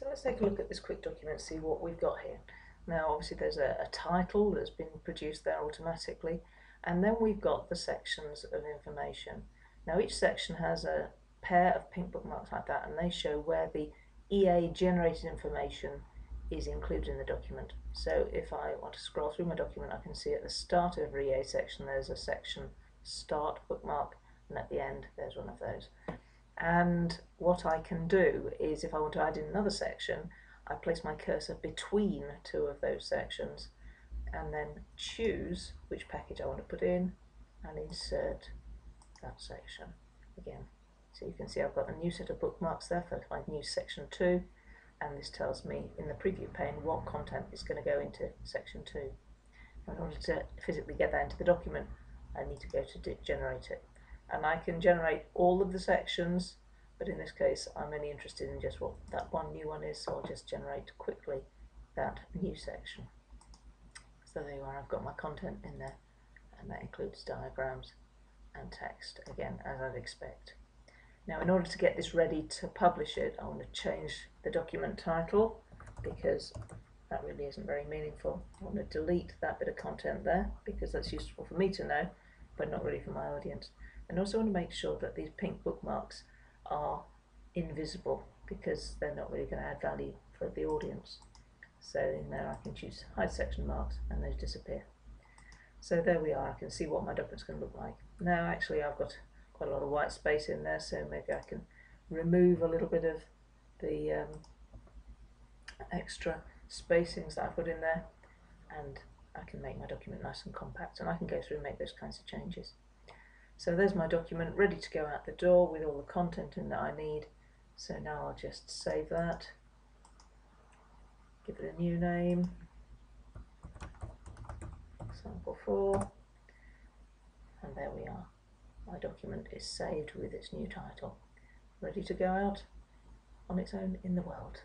So let's take a look at this quick document see what we've got here. Now obviously there's a, a title that's been produced there automatically and then we've got the sections of information. Now each section has a pair of pink bookmarks like that and they show where the EA generated information is included in the document. So if I want to scroll through my document I can see at the start of every EA section there's a section start bookmark and at the end there's one of those and what I can do is if I want to add in another section I place my cursor between two of those sections and then choose which package I want to put in and insert that section again. So you can see I've got a new set of bookmarks there for my new section 2 and this tells me in the preview pane what content is going to go into section 2 in order to physically get that into the document I need to go to generate it and I can generate all of the sections but in this case I'm only interested in just what that one new one is so I'll just generate quickly that new section. So there you are I've got my content in there and that includes diagrams and text again as I'd expect. Now in order to get this ready to publish it I want to change the document title because that really isn't very meaningful. I want to delete that bit of content there because that's useful for me to know but not really for my audience and also want to make sure that these pink bookmarks are invisible because they're not really going to add value for the audience. So in there I can choose hide section marks and those disappear. So there we are, I can see what my document's going to look like. Now actually I've got quite a lot of white space in there so maybe I can remove a little bit of the um, extra spacings that I've put in there and I can make my document nice and compact and I can go through and make those kinds of changes. So there's my document ready to go out the door with all the content in that I need. So now I'll just save that, give it a new name, sample 4, and there we are. My document is saved with its new title, ready to go out on its own in the world.